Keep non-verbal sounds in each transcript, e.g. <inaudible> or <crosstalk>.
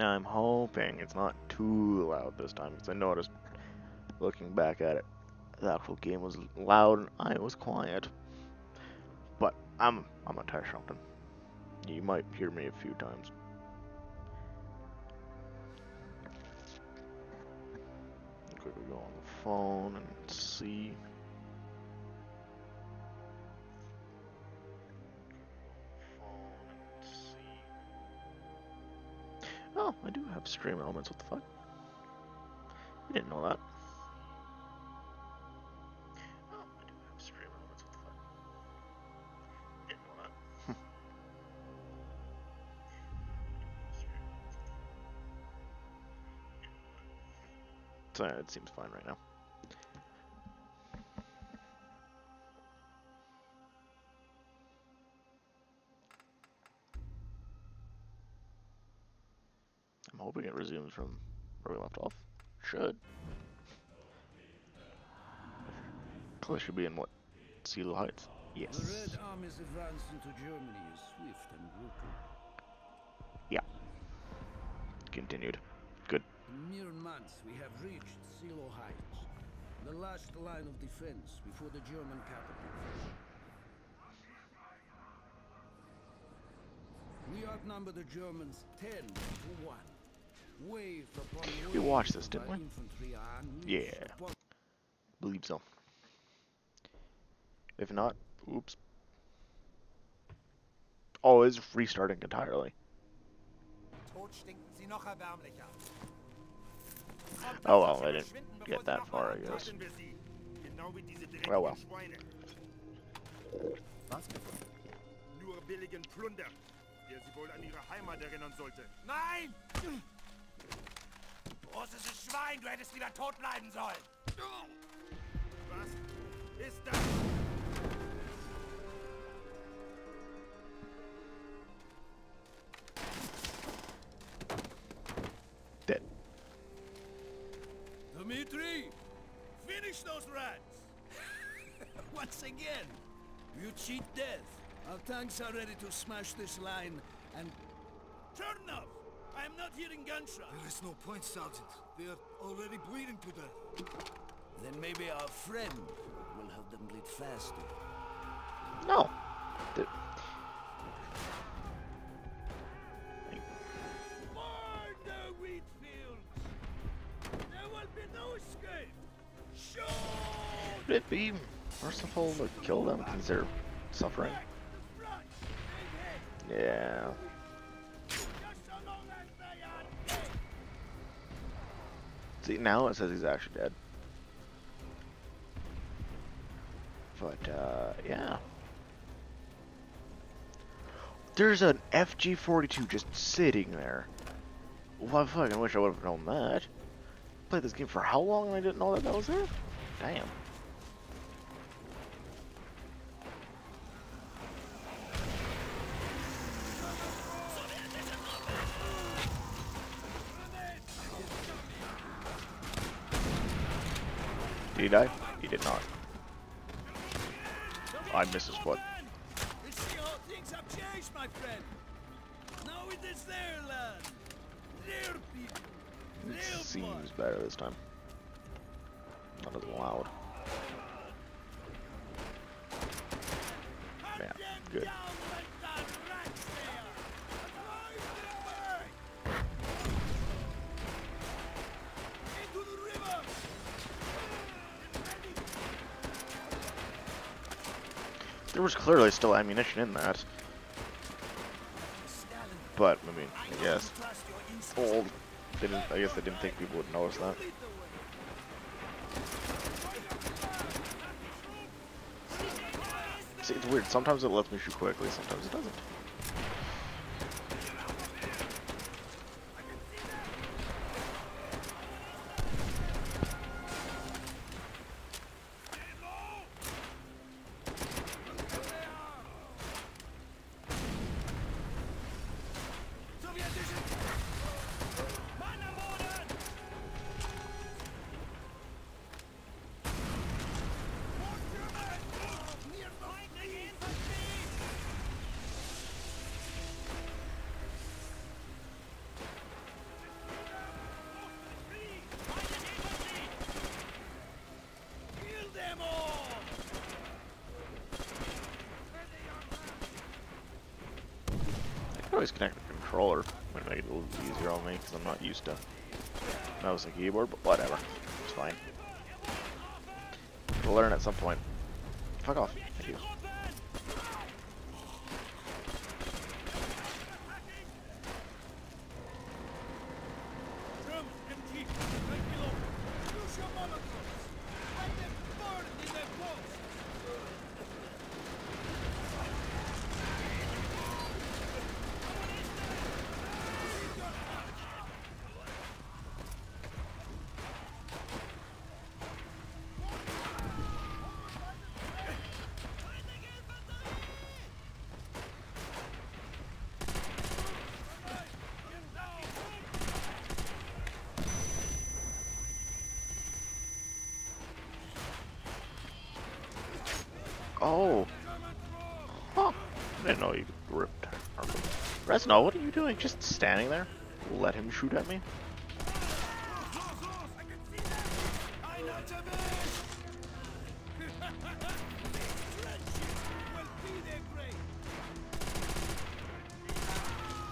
Now I'm hoping it's not too loud this time because I noticed looking back at it, the actual game was loud and I was quiet. But I'm I'm gonna try something. You might hear me a few times. Quickly go on the phone and see. I do have stream elements, what the fuck? You didn't know that. <laughs> So it seems fine right now. I'm hoping it resumes from where we left off. Should. Clearly should be in what? Seelow Heights? Yes. The Red Army's advance into Germany is swift and brutal. Yeah. Continued. Good. In mere months, we have reached Seelow Heights, the last line of defense before the German capital. We outnumber the Germans 10 to 1. Wave upon wave We watched this, didn't we? infantry are unleashed Yeah. Believe so. If not, oops. Oh, it's restarting entirely. Tot stinken sie noch erbärmlicher. Kommt, Oh, well, I didn't get that far, I guess. antreten wir sie. Genau wie diese Oh, well. dreckigen Schweine. Was gefunden? Nur billigen Plunder, der sie wohl an ihre Heimat erinnern sollte. Nein! Großes Schwein, du hättest lieber tot bleiben sollen. Was ist das? Dead. Dmitri, finish those rats! <laughs> Once again, you cheat death. Our tanks are ready to smash this line and... turn Chernov! I am not hearing gunshots. There is no point, Sergeant. They are already bleeding to death. Then maybe our friend will help them bleed faster. No. The- Burn the wheat fields! There will be no escape! Shoot! Would it be merciful to kill them because they're suffering? Back to the front! Big head! Yeah. See, now it says he's actually dead. But, uh, yeah. There's an FG-42 just sitting there. Well, I fucking wish I would have known that. Played this game for how long and I didn't know that that was there? Damn. Die? He did not. I missed his foot. It seems better this time. Not as loud. Yeah, good. There was clearly still ammunition in that, but I mean, I guess old. Didn't. I guess they didn't think people would notice that. See, it's weird. Sometimes it lets me shoot quickly. Sometimes it doesn't. Always connect the controller. Might make it a little easier on me because I'm not used to mouse and keyboard, but whatever. It's fine. We'll learn at some point. Fuck off. Thank you. German, MG, right below. Use your molotovs. Let them burn in their post. Oh. Huh. I didn't know you could rip. Reznov, what are you doing? Just standing there? Let him shoot at me?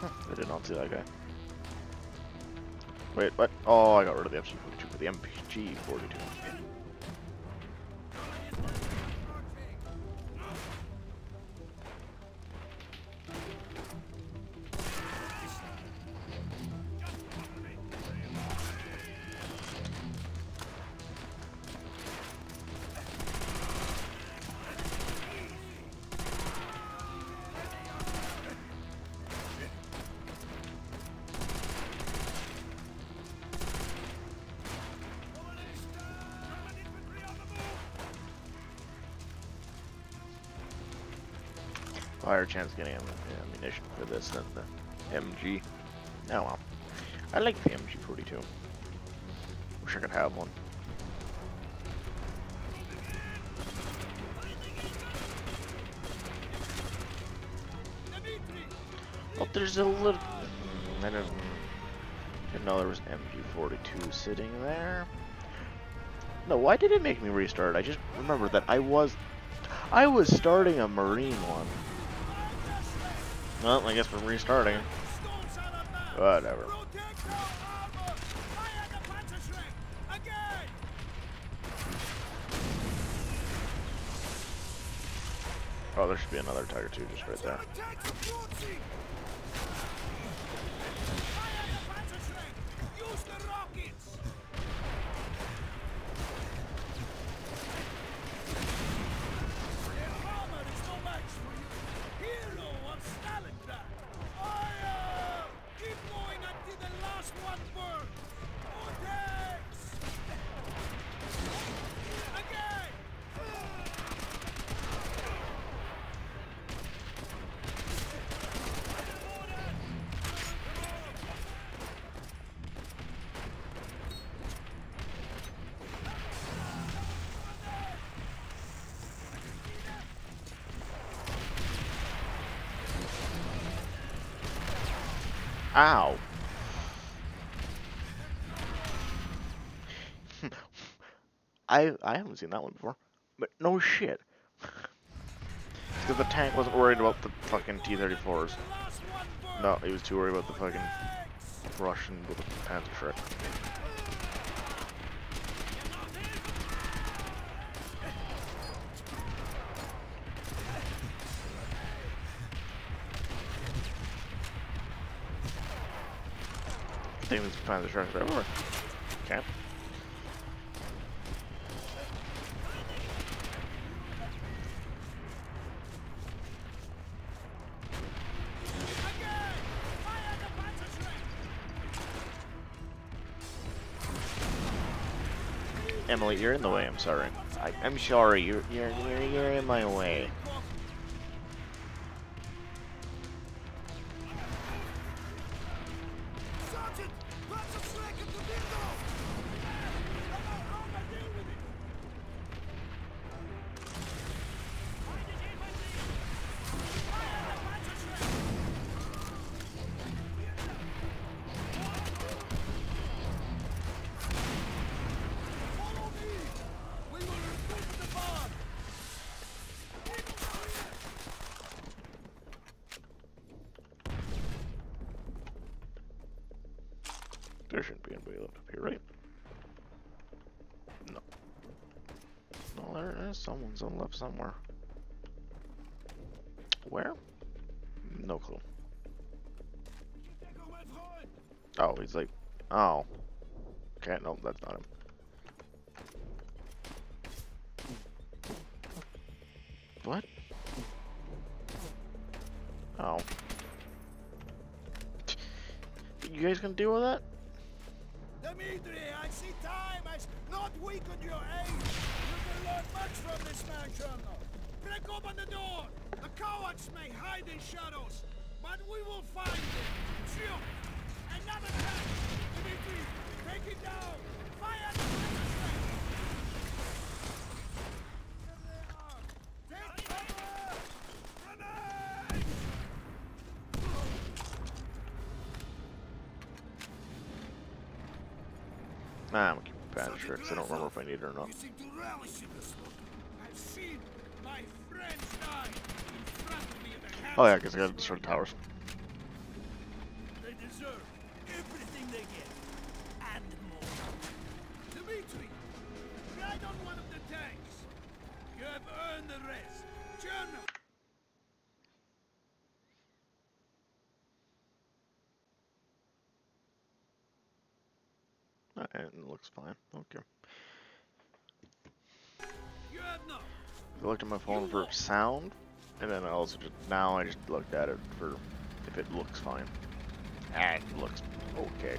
I did not see that guy. Wait, what? Oh, I got rid of the MG42 for the MPG42. Higher chance getting uh, ammunition for this than the MG. Oh well. I like the MG42. Wish I could have one. Well, there's a little. Mm, I didn't, didn't know there was an MG42 sitting there. No, why did it make me restart? I just remember that I was, I was starting a Marine one. Well, I guess we're restarting. Whatever. Oh, there should be another Tiger 2 just right there. Ow. <laughs> I I haven't seen that one before. But no shit. <laughs> Because the tank wasn't worried about the fucking T-34s. Last one burns. No, he was too worried about the fucking Russian with the. Demons Panzerschrecks are everywhere. Okay. Again! Fire the Panzerschreck. Emily, you're in the way. I'm sorry. I, I'm sorry. You're you're you're you're in my way. Someone's on left somewhere. Where? No clue. Oh, he's like, oh. Okay, no, that's not him. What? Oh. You guys gonna deal with that? Dimitri, I see time has not weakened your aim. Learn much from this man, Colonel. Break open the door. The cowards may hide in shadows, but we will find them. Shoot! Another tank! Dimitri, take it down! Fire the resistance! There they are! Take cover! Grenade! Nah, I'm gonna keep it past sure, 'cause I don't remember if I need it or not. You seem to relish in this one. I've seen my friends die in front of me in the hands Oh yeah, because I gotta these destroy the towers. Fine. Okay. You have not. I looked at my phone for sound, and then I also just now I just looked at it for if it looks fine. And it looks okay.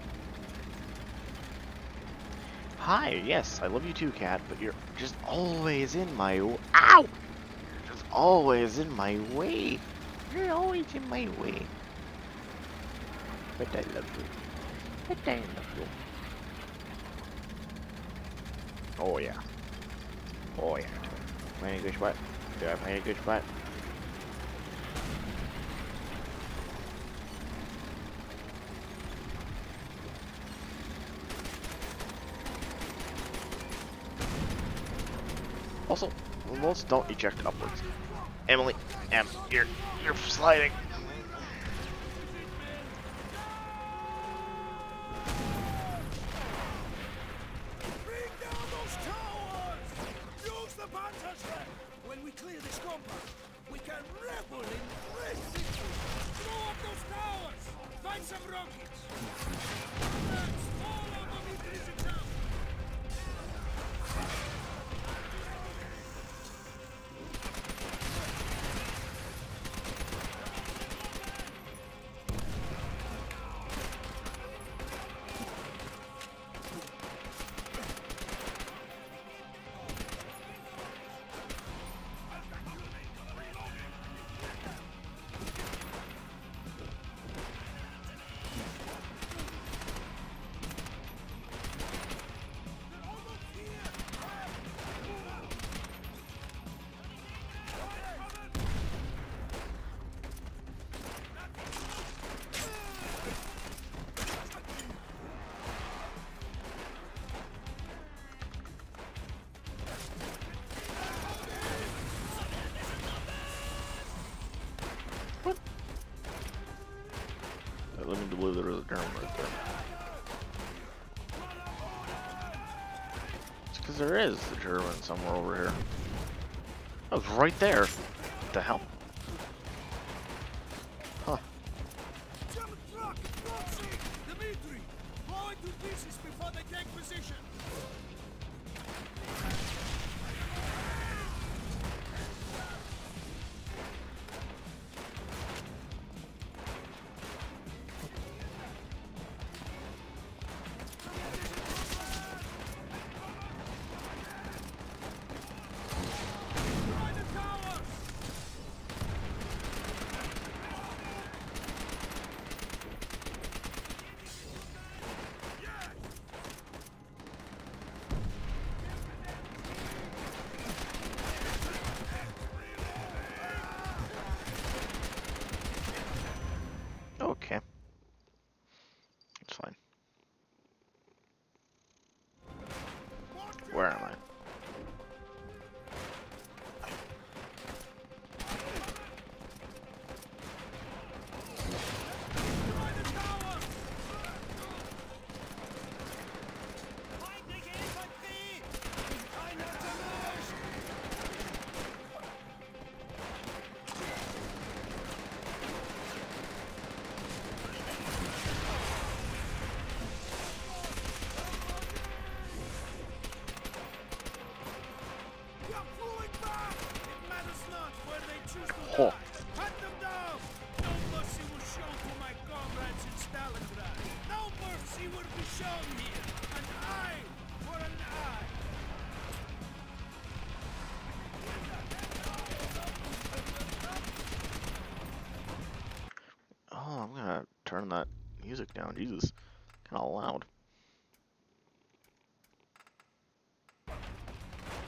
Hi, yes, I love you too, cat, but you're just always in my w- ow. You're just always in my way. You're always in my way. But I love you. But I love you. Oh yeah. Oh yeah. Playing a good spot. Do I play a good spot? Also, remotes don't eject upwards. Emily, Em, you're you're sliding. There a German right there. It's because there is the German somewhere over here. Oh, that was right there. What the hell?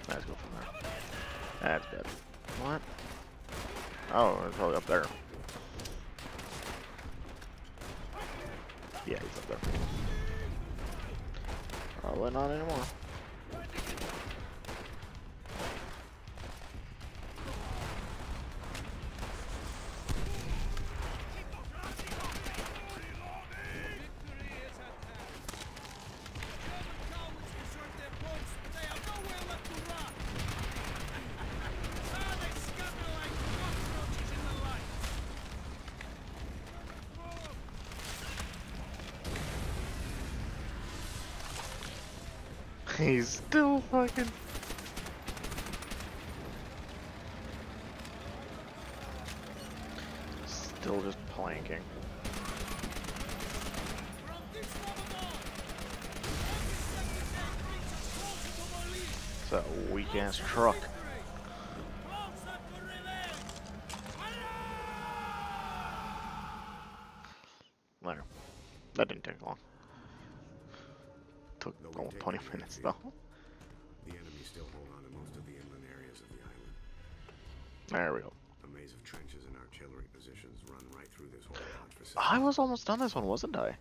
Let's go from there. That's good. What? Oh, it's probably up there. Yeah, he's up there. Probably not anymore. Victory is at hand. German cowards desert their posts, but they have nowhere left to run. ah, they scatter like cockroaches in the light. He's still fucking. Still just planking. From this moment on, every second day brings us closer to Berlin. It's that weak ass truck. Closer to revenge. There. That didn't take long. Took No, almost 20 minutes though. The enemy still hold on to most of the inland areas of the island. There we go. A maze of trenches and artillery positions run right through this whole facility. I was almost done this one, wasn't I?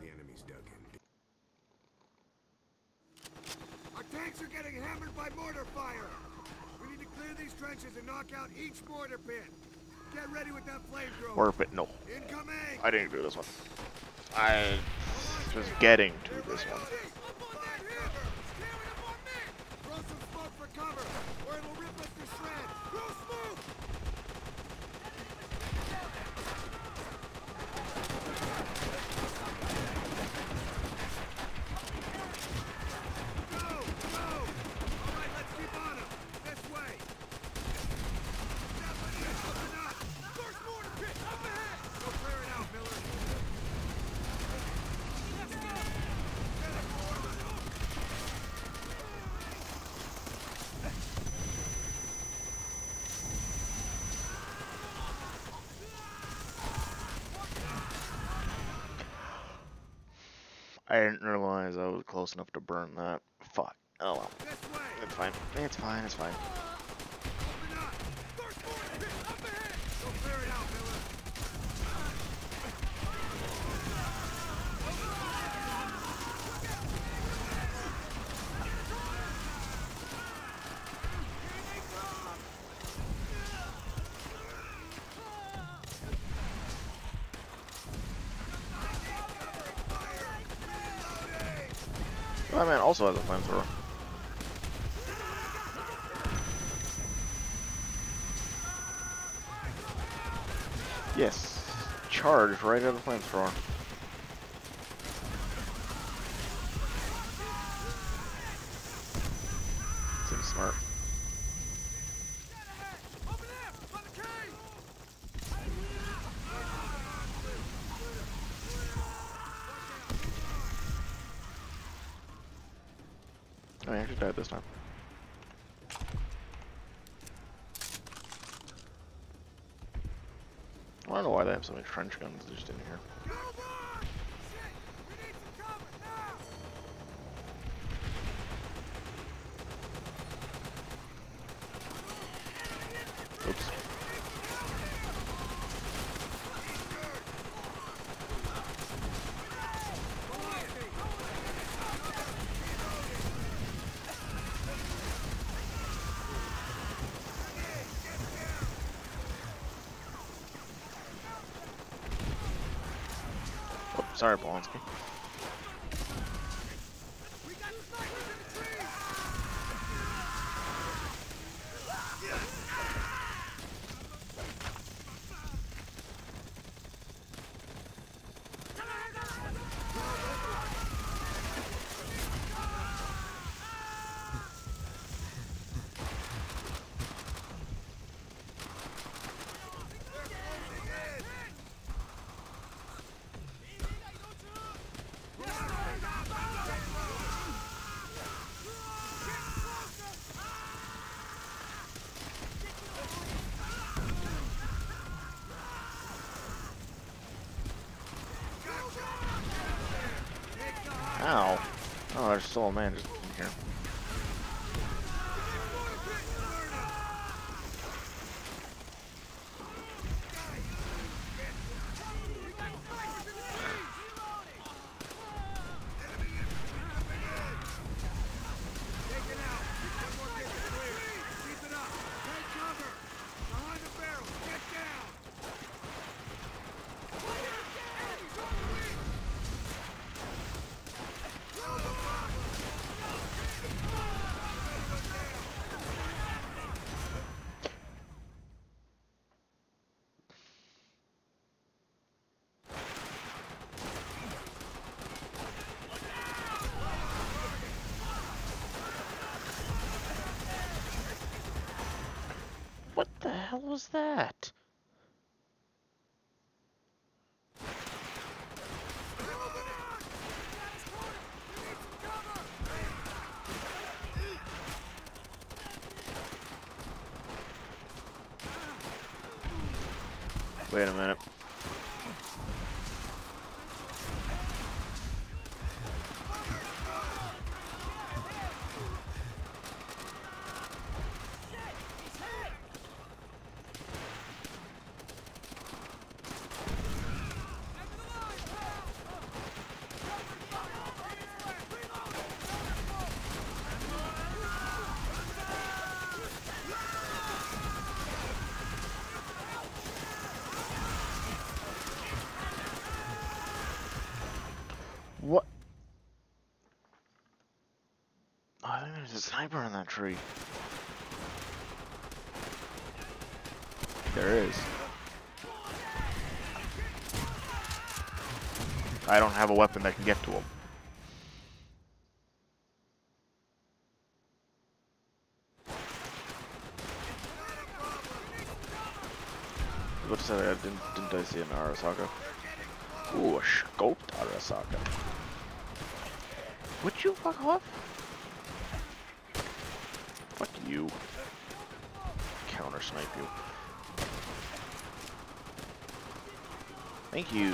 The enemy's dug in deep. Our tanks are getting hammered by mortar fire. We need to clear these trenches and knock out each mortar pit. Get ready with that flamethrower. Or if it, no. Incoming! I didn't do this one. I was getting to this one. Throw some smoke for cover, or it'll rip us to shreds. Throw smoke! Go! Go! All right, let's keep on 'em. This way. Japanese, open up! First mortar pit, up ahead! Go clear it out, Miller. Let's go! Get it, Mortar! I didn't realize I was close enough to burn that. Fuck. Oh well. It's fine. It's fine. It's fine. Open up! First mortar pit, up ahead! Go clear it out, Miller. My man also has a flamethrower. Yes. Charged right out of the flamethrower. Seems smart. Over there, by the cave. Oh, I actually died this time. I don't know why they have so many trench guns just in here. Go on! Shit! We need some cover now! Oops. Oh, sorry, Polonsky. We got snipers in the trees! Old man. just in here. Taken out. One more gets clear. Keep it up. Take cover. Behind the barrel. Get down. What the hell was that? Wait a minute. Sniper in that tree. There is. I don't have a weapon that can get to him. What say? I didn't, didn't I see an Arisaka? Ooh, a scoped Arisaka. Would you fuck off? Fuck you. Counter snipe you. Thank you.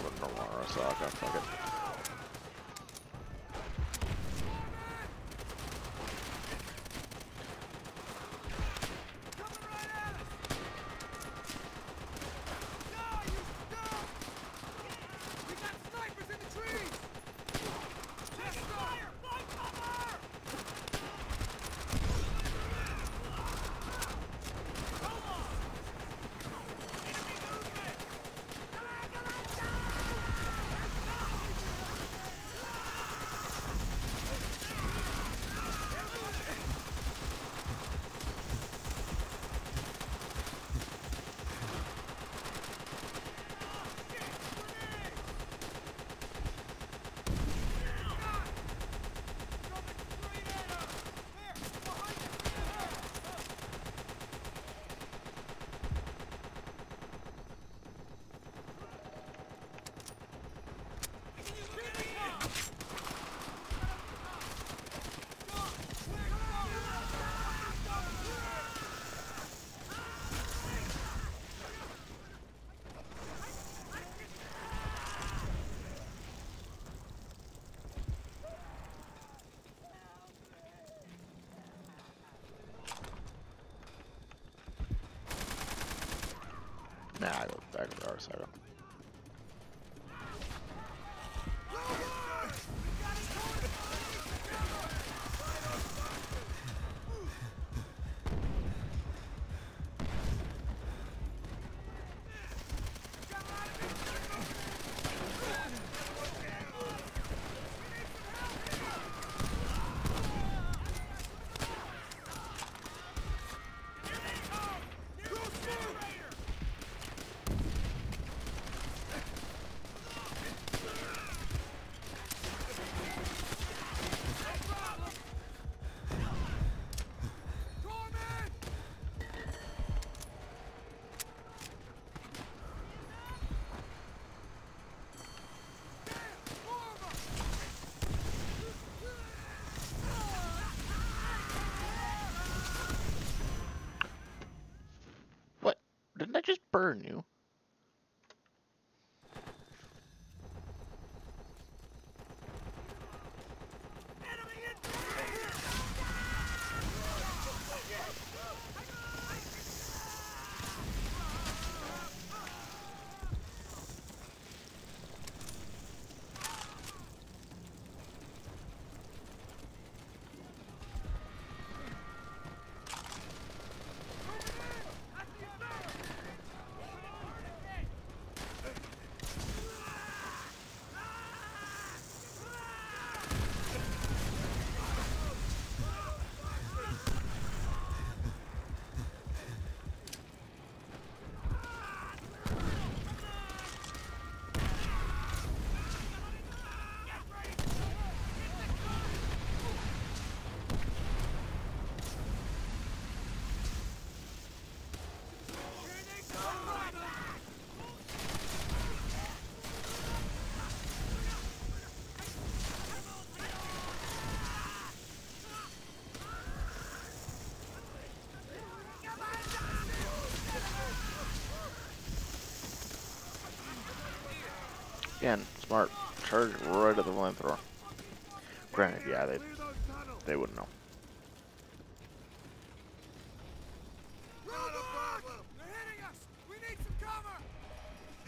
What normal Arisaka, fuck it. Nah, I go back to Arisaka. Burn you. Again, smart. Charge right at the flamethrower. Granted, yeah, they they wouldn't know. Not a problem. They're hitting us! We need some cover!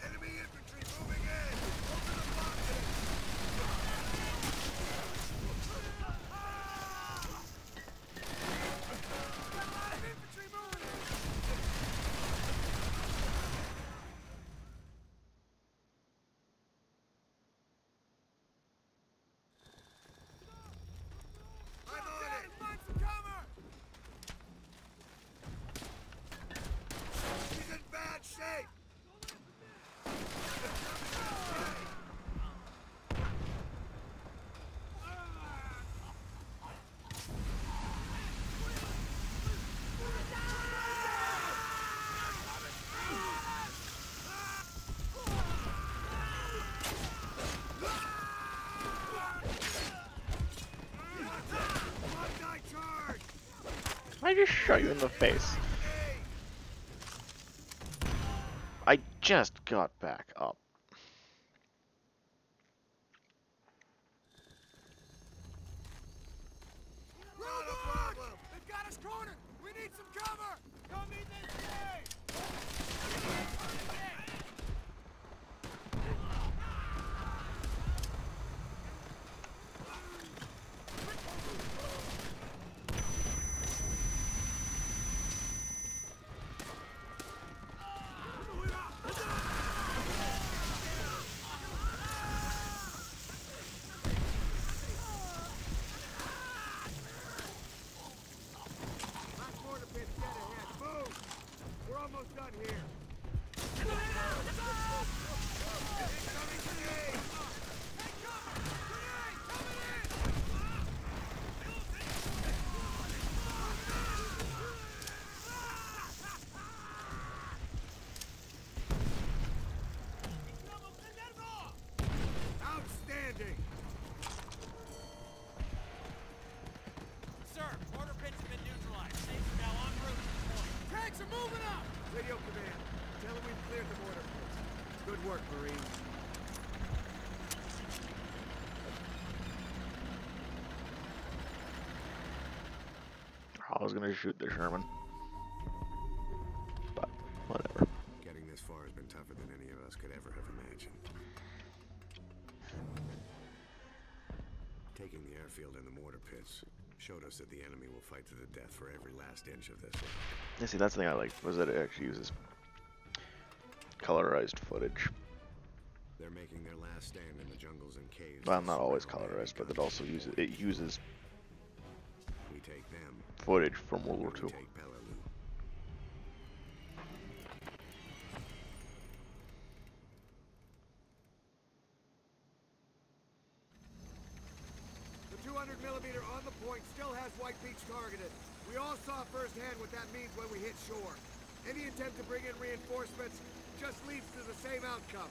Enemy infantry moving in. Open the boxes. Got a lot of infantry moving in! I'm on it. Find some cover! He's in bad shape. One-die charge. I just shot you in the face. I just got back up. Not a problem. They've got us cornered! We need some cover! Come in this way! Last mortar pit's dead ahead. Move. We're almost done here. Incoming grenade. Outstanding. Sir, mortar pit's been neutralized. Safe now en route to the point. Tanks are moving up! Radio command. Tell them we've cleared the mortar pits. Good work, Marines. I was gonna shoot the Sherman. But, whatever. Getting this far has been tougher than any of us could ever have imagined. Taking the airfield and the mortar pits showed us that the enemy will fight to the death for every last inch of this land. Yeah, see, that's the thing I like, was that it actually uses colorized footage. They're making their last stand in the jungles and caves. Well, to not always surround colorized, but it also uses it uses. We take them. footage from World War we II. take The 200 millimeter on the point still has White Beach targeted. We all saw firsthand what that means when we hit shore. Any attempt to bring in reinforcements just leads to the same outcome.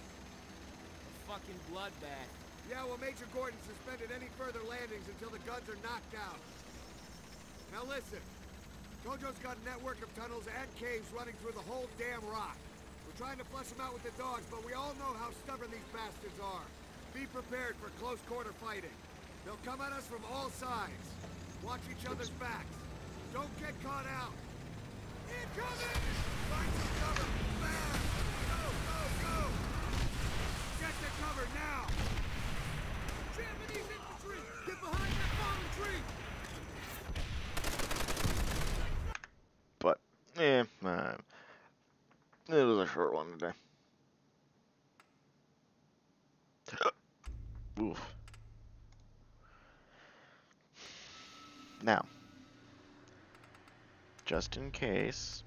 Fucking bloodbath. Yeah, well, Major Gordon suspended any further landings until the guns are knocked out. Now listen. Tojo's got a network of tunnels and caves running through the whole damn rock. We're trying to flush them out with the dogs, but we all know how stubborn these bastards are. Be prepared for close quarter fighting. They'll come at us from all sides. Watch each other's backs. Don't get caught out. Incoming! Find some cover! Fast! Go, go, go! Get the cover now! Japanese infantry! Get behind that fallen tree! But, eh, uh, it was a short one today. <coughs> Oof. Now, just in case,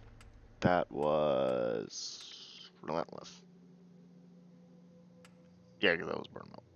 that was relentless. Yeah, because that was burnout. So,